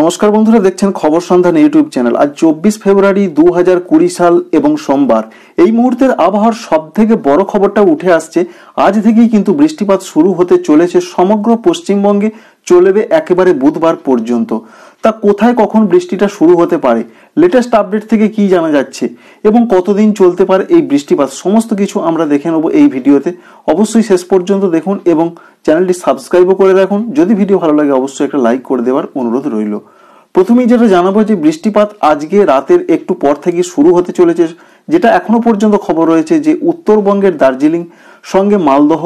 নমস্কার বন্ধুরা, দেখছেন খবর সন্ধান ইউটিউব চ্যানেল। আজ চব্বিশ ফেব্রুয়ারি দু হাজার কুড়ি সাল এবং সোমবার। এই মুহূর্তের আবহাওয়ার সব থেকে বড় খবরটা উঠে আসছে, আজ থেকেই কিন্তু বৃষ্টিপাত শুরু হতে চলেছে সমগ্র পশ্চিমবঙ্গে, চলবে একেবারে বুধবার পর্যন্ত। তা কোথায় কখন বৃষ্টিটা শুরু হতে পারে? লেটেস্ট আপডেট থেকে কি জানা যাচ্ছে? এবং কতদিন চলতে পারে এই বৃষ্টিপাত? সমস্ত কিছু আমরা দেখে নেব এই ভিডিওতে। অবশ্যই শেষ পর্যন্ত দেখুন এবং চ্যানেলটি সাবস্ক্রাইবও করে রাখুন। যদি ভিডিও ভালো লাগে, অবশ্যই একটা লাইক করে দেওয়ার অনুরোধ রইল। প্রথমেই যেটা জানাব যে বৃষ্টিপাত আজকে রাতের একটু পর থেকে শুরু হতে চলেছে, যেটা এখনও পর্যন্ত খবর রয়েছে যে উত্তরবঙ্গের দার্জিলিং, সঙ্গে মালদহ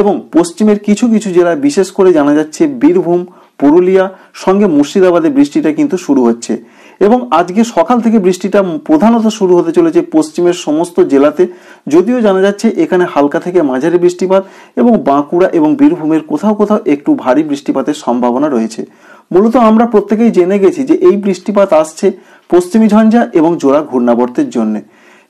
এবং পশ্চিমের কিছু কিছু জেলায় বিশেষ করে জানা যাচ্ছে বীরভূম পুরুলিয়া, সঙ্গে মুর্শিদাবাদে বৃষ্টিটা কিন্তু শুরু হচ্ছে। এবং আজকে সকাল থেকে বৃষ্টিটা প্রধানত শুরু হতে চলেছে পশ্চিমের সমস্ত জেলাতে। যদিও জানা যাচ্ছে এখানে হালকা থেকে মাঝারি বৃষ্টিপাত এবং বাঁকুড়া এবং বীরভূমের কোথাও কোথাও একটু ভারী বৃষ্টিপাতের সম্ভাবনা রয়েছে। মূলত আমরা প্রত্যেকেই জেনে গেছি যে এই বৃষ্টিপাত আসছে পশ্চিমী ঝঞ্ঝা এবং জোড়া ঘূর্ণাবর্তের জন্যে।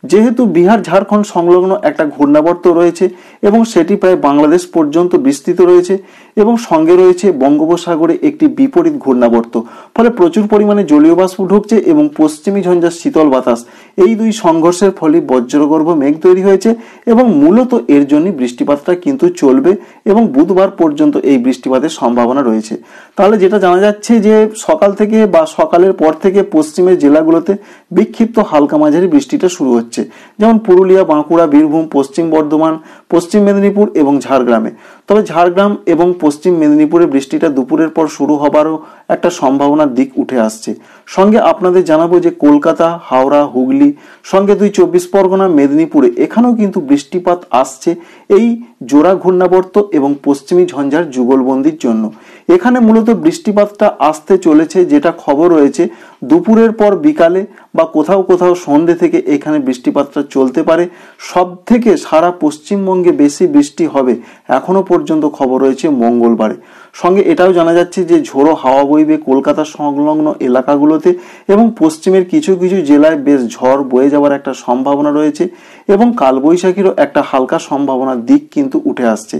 যেহেতু বিহার, ঝাড়খণ্ড সংলগ্ন একটা ঘূর্ণাবর্ত রয়েছে এবং সেটি প্রায় বাংলাদেশ পর্যন্ত বিস্তৃত রয়েছে। এবং সঙ্গে রয়েছে বঙ্গোপসাগরে একটি বিপরীত ঘূর্ণাবর্ত। ফলে প্রচুর পরিমাণে জলীয় বাষ্প ঢুকছে এবং পশ্চিমী ঝঞ্ঝার শীতল বাতাস। এই দুই সংঘর্ষের ফলে বজ্রগর্ভ মেঘ তৈরি হয়েছে এবং মূলত এর জন্য বৃষ্টিপাতটা কিন্তু চলবে এবং বুধবার পর্যন্ত এই বৃষ্টিপাতের সম্ভাবনা রয়েছে। তাহলে যেটা জানা যাচ্ছে যে সকাল থেকে বা সকালের পর থেকে পশ্চিমের জেলাগুলোতে বিক্ষিপ্ত হালকা মাঝারি বৃষ্টিটা শুরু হচ্ছে। যেমন পুরুলিয়া, বাঁকুড়া, বীরভূম, পশ্চিম বর্ধমান, পশ্চিম মেদিনীপুর এবং ঝাড়গ্রামে। তবে ঝাড়গ্রাম এবং পশ্চিম মেদিনীপুরে বৃষ্টিটা দুপুরের পর শুরু হবারও একটা সম্ভাবনার দিক উঠে আসছে। সঙ্গে আপনাদের জানাব যে কলকাতা, হাওড়া, হুগলি, সঙ্গে দুই চব্বিশ পরগনা, মেদিনীপুরে এখানেও কিন্তু বৃষ্টিপাত আসছে। এই জোড়া ঘূর্ণাবর্ত এবং পশ্চিমী ঝঞ্ঝার যুগলবন্দির জন্য। এখানে মূলত বৃষ্টিপাতটা আসতে চলেছে, যেটা খবর রয়েছে, দুপুরের পর বিকালে বা কোথাও কোথাও সন্ধে থেকে এখানে বৃষ্টিপাতটা চলতে পারে। সব থেকে সারা পশ্চিমবঙ্গে বেশি বৃষ্টি হবে এখনও পর্যন্ত খবর রয়েছে মঙ্গলবারে। সঙ্গে এটাও জানা যাচ্ছে যে ঝোড়ো হাওয়া বইবে কলকাতা সংলগ্ন এলাকাগুলোতে এবং পশ্চিমের কিছু কিছু জেলায় বেশ ঝড় বয়ে যাওয়ার একটা সম্ভাবনা রয়েছে এবং কালবৈশাখীরও একটা হালকা সম্ভাবনার দিক কিন্তু উঠে আসছে।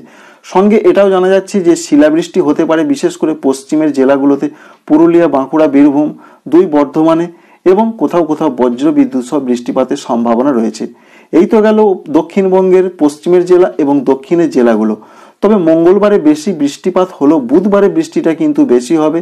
সঙ্গে এটাও জানা যাচ্ছে যে শিলাবৃষ্টি হতে পারে বিশেষ করে পশ্চিমের জেলাগুলোতে, পুরুলিয়া, বাঁকুড়া, বীরভূম, দুই বর্ধমানে এবং কোথাও কোথাও বজ্র বিদ্যুৎ সহ বৃষ্টিপাতের সম্ভাবনা রয়েছে। এই তো গেল দক্ষিণবঙ্গের পশ্চিমের জেলা এবং দক্ষিণের জেলাগুলো। তবে মঙ্গলবারে বেশি বৃষ্টিপাত হলেও বুধবারে বৃষ্টিটা কিন্তু বেশি হবে।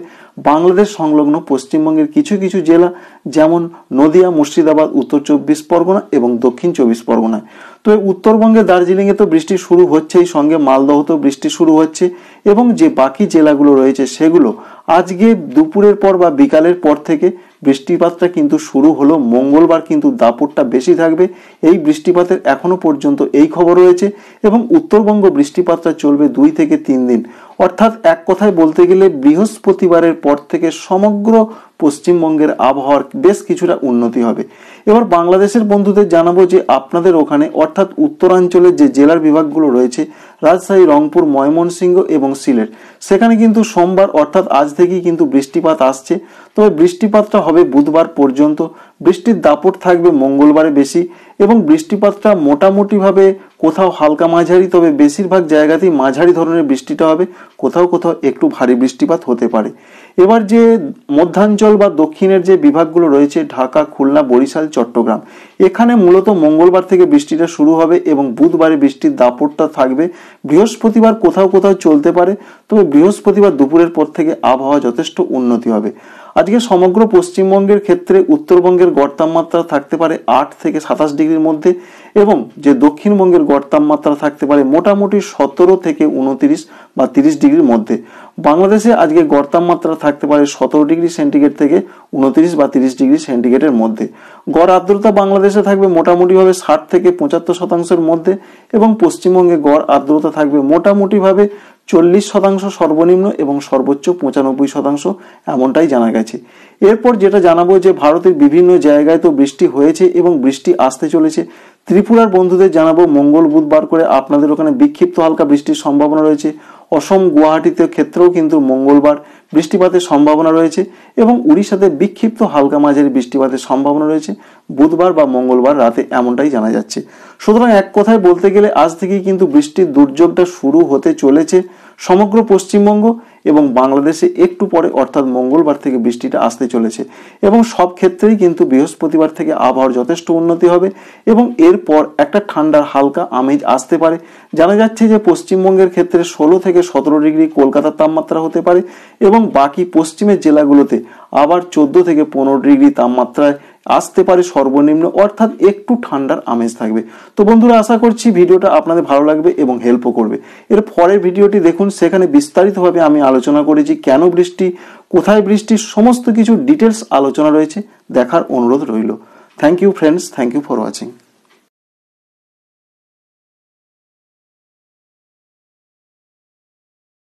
বাংলাদেশ সংলগ্ন পশ্চিমবঙ্গের কিছু কিছু জেলা, যেমন নদিয়া, মুর্শিদাবাদ, উত্তর চব্বিশ পরগনা এবং দক্ষিণ চব্বিশ পরগনায়। তবে উত্তরবঙ্গে দার্জিলিংয়ে তো বৃষ্টি শুরু হচ্ছেই, সঙ্গে মালদহতেও বৃষ্টি শুরু হচ্ছে এবং যে বাকি জেলাগুলো রয়েছে সেগুলো আজকে দুপুরের পর বা বিকালের পর থেকে বৃষ্টিপাতটা কিন্তু শুরু হলো, মঙ্গলবার কিন্তু দাপটটা বেশি থাকবে। এই বৃষ্টিপাতের এখনও পর্যন্ত এই খবর রয়েছে এবং উত্তরবঙ্গ বৃষ্টিপাতটা চলবে দুই থেকে তিন দিন। অর্থাৎ এক কথায় বলতে গেলে বৃহস্পতিবারের পর থেকে সমগ্র পশ্চিমবঙ্গের আবহাওয়ার বেশ কিছুটা উন্নতি হবে। এবার বাংলাদেশের বন্ধুদের জানাব যে আপনাদের ওখানে অর্থাৎ উত্তরাঞ্চলের যে জেলার বিভাগগুলো রয়েছে, রাজশাহী, রংপুর, ময়মনসিংহ এবং সিলেট, সেখানে কিন্তু সোমবার অর্থাৎ আজ থেকেই কিন্তু বৃষ্টিপাত আসছে। তবে বৃষ্টিপাতটা হবে বুধবার পর্যন্ত। বৃষ্টির দাপট থাকবে মঙ্গলবারে বেশি এবং বৃষ্টিপাতটা মোটামুটিভাবে কোথাও হালকা মাঝারি, তবে বেশিরভাগ জায়গাতেই মাঝারি ধরনের বৃষ্টিটা হবে। কোথাও কোথাও একটু ভারী বৃষ্টিপাত হতে পারে। এবার যে মধ্যাঞ্চল বা দক্ষিণের যে বিভাগগুলো রয়েছে, ঢাকা, খুলনা, বরিশাল, চট্টগ্রাম, এখানে মূলত মঙ্গলবার থেকে বৃষ্টিটা শুরু হবে এবং বুধবারে বৃষ্টির দাপটটা থাকবে। বৃহস্পতিবার কোথাও কোথাও চলতে পারে, তবে বৃহস্পতিবার দুপুরের পর থেকে আবহাওয়া যথেষ্ট উন্নতি হবে। আজকে সমগ্র পশ্চিমবঙ্গের ক্ষেত্রে উত্তরবঙ্গের গড় তাপমাত্রা থাকতে পারে আট থেকে সাতাশ ডিগ্রির মধ্যে এবং যে দক্ষিণবঙ্গের গড় তাপমাত্রা থাকতে পারে মোটামুটি সতেরো থেকে উনতিরিশ বা তিরিশ ডিগ্রির মধ্যে। বাংলাদেশে আজকে গড় তাপমাত্রা থাকতে পারে সতেরো ডিগ্রি সেন্টিগ্রেড থেকে উনতিরিশ বা তিরিশ ডিগ্রি সেন্টিগ্রেডের মধ্যে। গড় আর্দ্রতা বাংলাদেশে থাকবে মোটামুটিভাবে ষাট থেকে পঁচাত্তর শতাংশের মধ্যে এবং পশ্চিমবঙ্গে গড় আর্দ্রতা থাকবে মোটামুটিভাবে চল্লিশ শতাংশ সর্বনিম্ন এবং সর্বোচ্চ পঁচানব্বই শতাংশ এমনটাই জানা গেছে। এরপর যেটা জানাব যে ভারতের বিভিন্ন জায়গায় তো বৃষ্টি হয়েছে এবং বৃষ্টি আসতে চলেছে। ত্রিপুরার বন্ধুদের জানাব মঙ্গল বুধবার করে আপনাদের ওখানে বিক্ষিপ্ত হালকা বৃষ্টির সম্ভাবনা রয়েছে। অসম গুয়াহাটিতে ক্ষেত্রেও কিন্তু মঙ্গলবার বৃষ্টিপাতের সম্ভাবনা রয়েছে এবং উড়িষ্যাতে বিক্ষিপ্ত হালকা মাঝের বৃষ্টিপাতের সম্ভাবনা রয়েছে। বুধবার বা মঙ্গলবার রাতে এমনটাই জানা যাচ্ছে। সুতরাং এক কথায় বলতে গেলে আজ থেকেই কিন্তু বৃষ্টির দুর্যোগটা শুরু হতে চলেছে সমগ্র পশ্চিমবঙ্গ এবং বাংলাদেশে একটু পরে অর্থাৎ মঙ্গলবার থেকে বৃষ্টিটা আসতে চলেছে। এবং সব ক্ষেত্রেই কিন্তু বৃহস্পতিবার থেকে আবহাওয়ার যথেষ্ট উন্নতি হবে এবং এরপর একটা ঠান্ডার হালকা আমেজ আসতে পারে। জানা যাচ্ছে যে পশ্চিমবঙ্গের ক্ষেত্রে ষোলো থেকে সতেরো ডিগ্রি কলকাতার তাপমাত্রা হতে পারে এবং বাকি পশ্চিমের জেলাগুলোতে আবার চোদ্দ থেকে পনেরো ডিগ্রি তাপমাত্রায় আসতে পারে সর্বনিম্ন, অর্থাৎ একটু ঠান্ডার আমেজ থাকবে। তো বন্ধুরা, আশা করছি ভিডিওটা আপনাদের ভালো লাগবে এবং হেল্পও করবে। এর পরের ভিডিওটি দেখুন, সেখানে বিস্তারিতভাবে আমি আলোচনা করেছি কেন বৃষ্টি, কোথায় বৃষ্টি, সমস্ত কিছু ডিটেলস আলোচনা রয়েছে, দেখার অনুরোধ রইল। Thank you friends thank you for watching